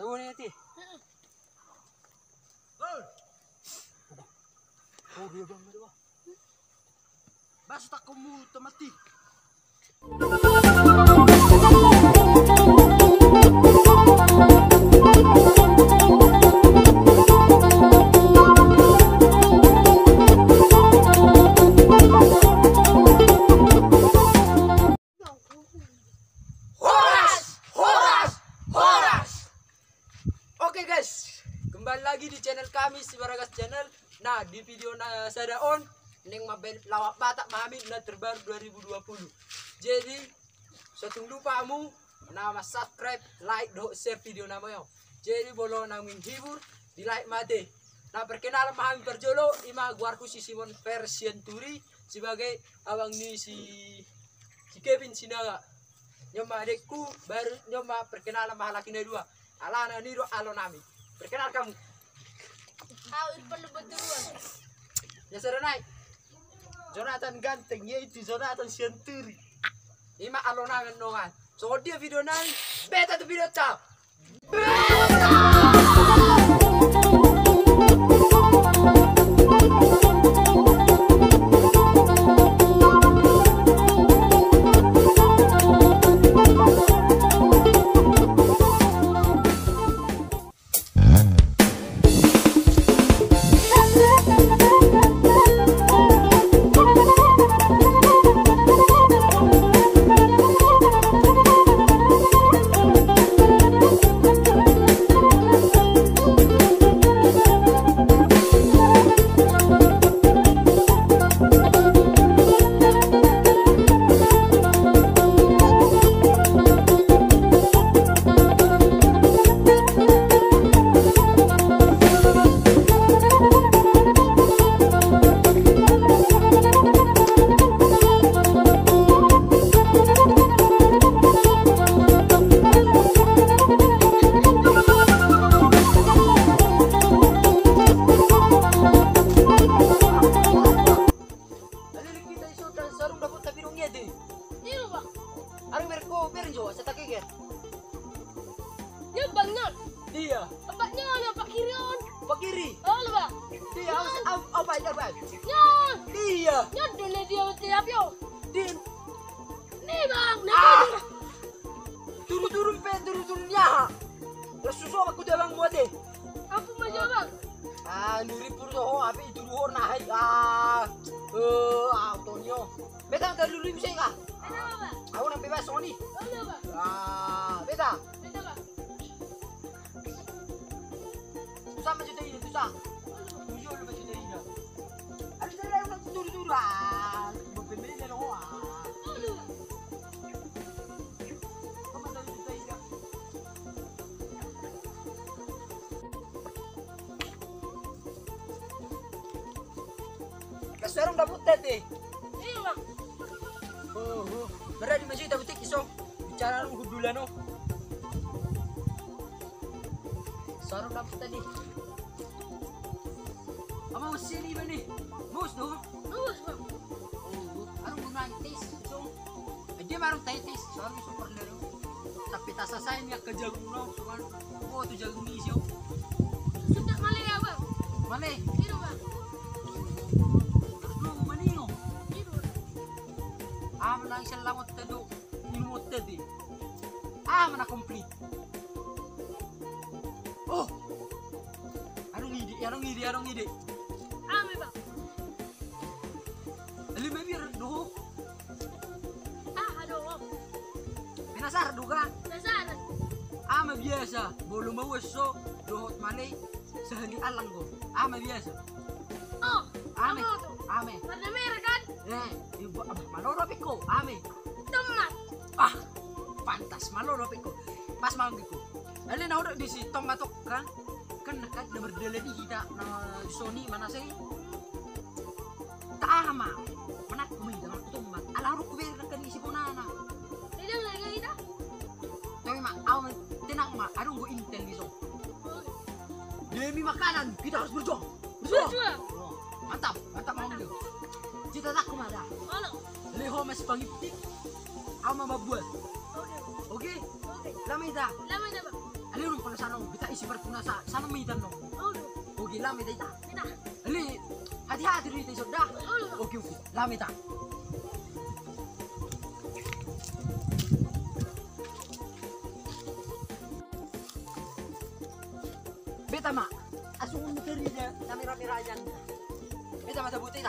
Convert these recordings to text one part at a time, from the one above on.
Ni nanti. Oh, dia bang ada. Bas tak kamu mati. Di video na saya on neng mabel lawak batak mami na terbaru 2020. Jadi, satu lupa kamu nama subscribe, like, do share video nama yo. Jadi bolo nang menghibur di like mate. Nah, perkenalan mahami perjolo ima guarku si Simon Versienturi sebagai abang ni si si Kevin Sinaga nyoma adekku baru nyoma perkenalan mahal laki dua alana niro alo nami perkenal kamu ya sudah naik Jonathan ganteng yaitu Jonathan Sianturi ima alo nami nongan. So dia video nami beta tu video cap Alilik berin jo saya tak kaget Ini bang nyon. dia Abang nyon pak kirion. pak kiri Oh lu bang. dia apa apa apa aja bang Nyon. dia Nyon dulu dia tiap yo. din Nih bang. Nih Ah! bang. turun-turun pe turun-turunnya terus susu aku dia bang buat deh Apa mau jawab bang? ah niri pur so api itu dua naik ah eh autonyo beta dari dulu bisa nggak Ada apa bang? aku nampi bas Sony Oh Kasarong dapat tete. Ini bang. Oh, oh. Di masjid dapat iso. Bicara nung gudulan no. Sarong dapat tadi. Ama usini ba ni? Mus no? Lurus bang. Oh, arong gunan tis. So, dia marong tayo tis. Sorry super lero. Tapi tasasayan niya ka jagung no. So, kan, oh, tu jagung ni siyo. Sudah malah ya bang. Mali. Ini bang. Tadi. Ah, man complete. Oh. Anong ide? Anong ide? Anong ide? Ame bang. Alim may bir do. Ah aduh. Pinasar do ka. Dasar. Ama biasa. Bolo mawaso. Dohot malay. Sa hali alang ko. Ama. Oh. Ame. Tuh? Ame. Warna merah Eh, ibu malorapik ko. Ame. Tomat. Ah, pantas malorapik ko. Pas malam ko. Alin na udah di si tomatok kan? Kan nakat na berdala di kita na Sony mana sih? Tama. Manak kumi dengan tomat. Alaro ko ber kan isi punana. Ini lagi kita. Tapi mak, aw tenang mak, aduh gue intel di so. Demi makanan kita harus berjuang. Berjuang. Berjuang. Oh, mantap, mantap mau Cita tak ke mana? Halo. Leho mas pangiptik. Aw mama buat. Oke. Oke? Oke. Lamay ta. Lama dah bang. Ali pala sana bita isi perpuna sa sana mitan no. Ulo. Oke lami ta ita. Kita. Ali hati-hati dito sudah. Oke oke lami ta. Beta ma, asung muteri dia kamera-kamera yan. Beta mata buti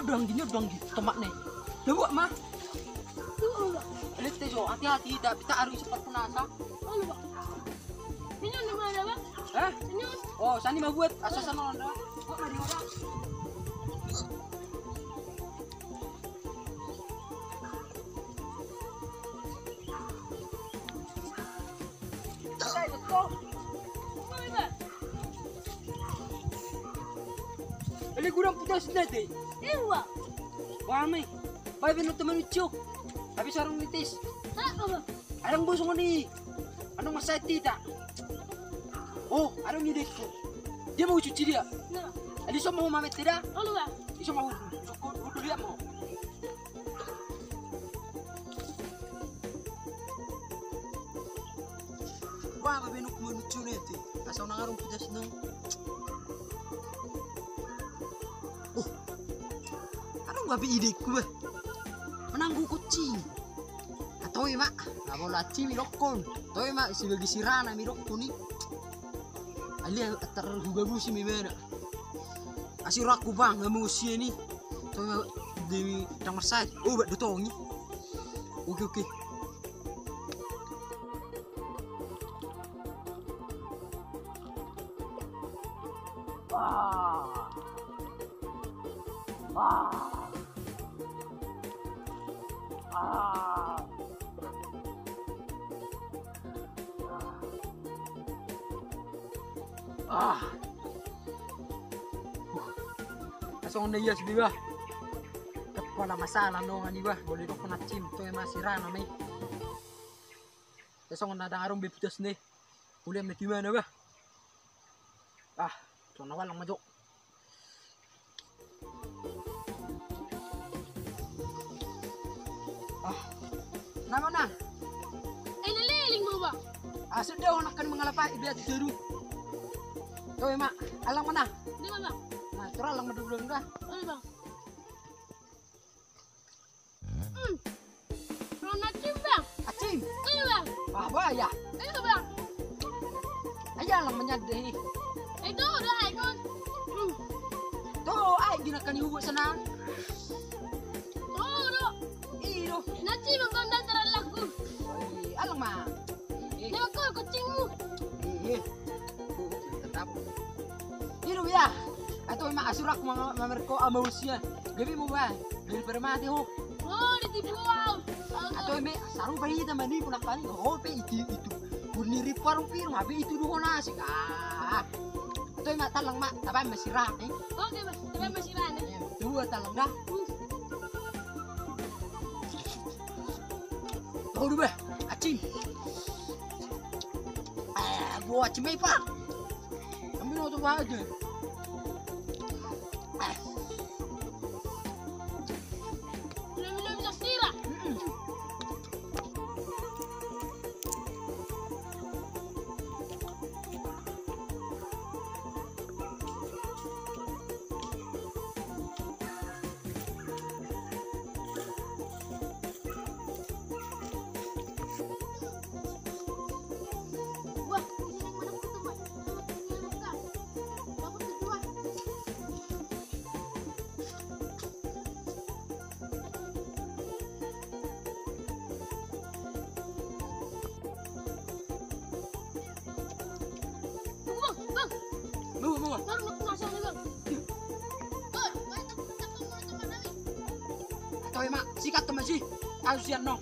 Nyodong gini, nyodong gini, tomat nih. Coba mah, Ulo bang. lihat tejo, hati-hati, dah kita harus cepat penasa. Ulo bang. Senyum di mana bang? Eh, Senyum. oh, sani mah buat asal sana onda. Kok mari orang? Ali kurang putus dati. Iyo bang. Wah, may. Bay binut teman lucu. Habis sarung nitis. Anong gusto mo ni? Anong masaya tita? Oh, anong hindi ko? Dia mau cuci dia. Nah. Ali so mau mamet tidak? Ulo bang. Iso mau hudu dia mo. Wah, kabinok mo lucu nito. Asaw na ngarong putas gabi ide ba? Menanggu kucing. Atau ya mak, mau laci mirokon. Atau ya mak, si bagi sirana mirokon nih. Ali tergugah si mimena. Asir aku bang, nggak mau usia nih. Atau ya di kamar saya. Oh, bak dotong nih. Oke oke. Asong na yes, di ba? Kapwa na masala no nga ni ba? Boleh ko na chim to yung masira na may. Asong na dangarong biputas ni. Uli may tima na ba? Ah, so na walang majok. Ah, naman na. Ay naliling mo bang? Aso daw anak kan mga lapa mak, alang mana? Di ba bang? Turang alang madulong ka. Ulo bang. Hmm. Ronaldin bang. Acing, Ulo bang. wah bahaya. Ulo bang. Ayan lang manyadi. Ito udah ay kon. Tuh, ay iubo sana. Asurak mga mamerko amausia. Gabi mo ba? Gabi para mati ho. Oh, di tibuaw. Ato me saru bayi ta mani punak kali ho pe itu itu. Buniri parang pirong habi itu duho na ah. Ato ma talang ma tabay masira eh. Oke, Mas. Masih rana. Dua talang dah. Tahu dulu acing. Eh, gua acing. Kami mau coba aja. Sikat teman sih. Siap no.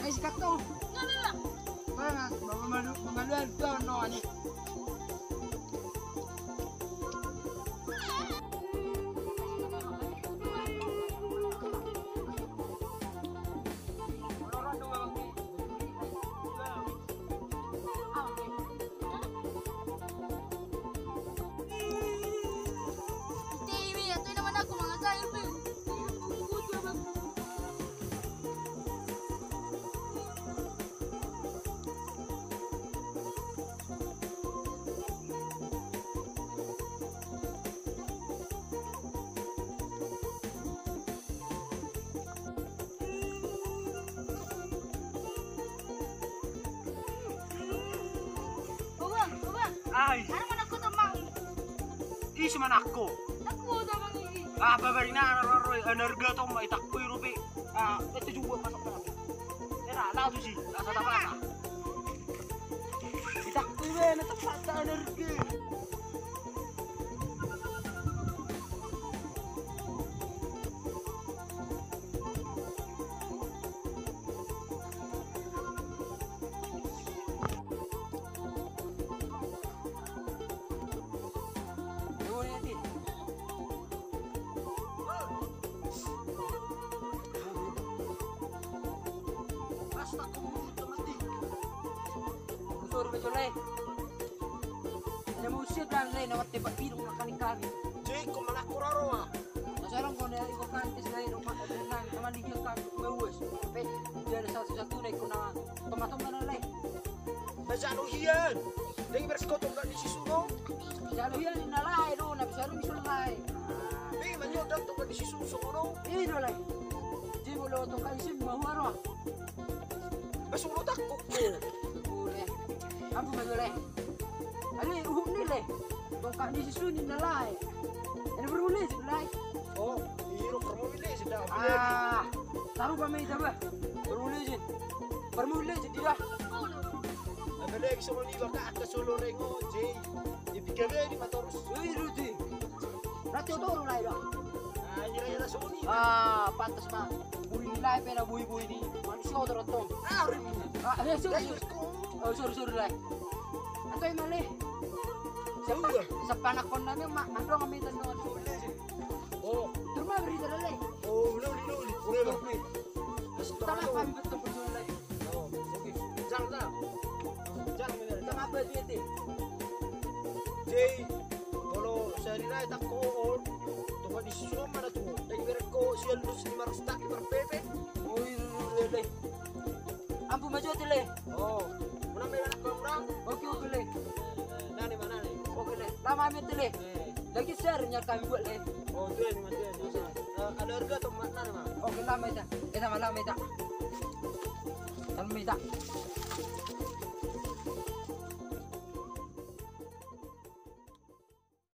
Ayo sikat. Bawa malu mengaluan kau no ani. Ay, Ano man ako tamang? di si manakko. Naku, tamang ini. Ah, babari na araroy, energa to maitakboy rupi. Ah, ito manok na. Yan na, to si, nasa tapas ah. Itakboy we, natapat Ba jolay? Mo siya dan pilong na kaning kami. Jay, kumanakko raro ah. Nasarang ko na iko kantis lay no ma openan naman ligyan ka mewes. Pe dia ada satu satu lay ko na tomatom na lay. Masyado hiyan. Dahil bersko to ka di si Suno. Jalo yan na lay do na bisaro misul lay. Di, manyodak to ka di si Suso no. Ini do lay. Jibo lo to kai sim mahuaro. Masulot ako ko. Jolay? Ali uhum ni lay. Tong ka di sisunin na lay. Ano berulih si lay? Oh, hiro permuli sedang. Ah, taruh pa may daba. Berulih sih. Bermulih jadi lah. Nabalig sa mga ka at kasulo rin ko, Jay. Ibigay di matoros. Uy, Rudy. Rati otoro lah ida. Ah, sa uni. Ah, pantas. Bui nilai pena bui bui ni. Manusia tong. Ah, rin. Ah, sorry. Oh, sorry sorry lah. Atau yang malih. Siapa? Udah. Anak kondanya mak mandong kami tandong. Oh, Rumah beri terlele. oh, uli, uli, uli. Uli, uli. Tanah kami betul betul lagi. Oh, oke. Jangan. Jangan, bener. Tanah apa dia tu? Jay, kalau sehari raya tak on, tunggu di susu mana tuh? Dari merek ko siya lulus lima ratus tak per pepe. Oh, lele. Ampu maju tu le. Oh, Okey le. Lama ambil tu le. Eh, Lagi share nya kami buat le. oh tuh ini mas tuh. Ada harga tuh mana nih mas? Okey lama ita. Ita malam ita. Lama ita.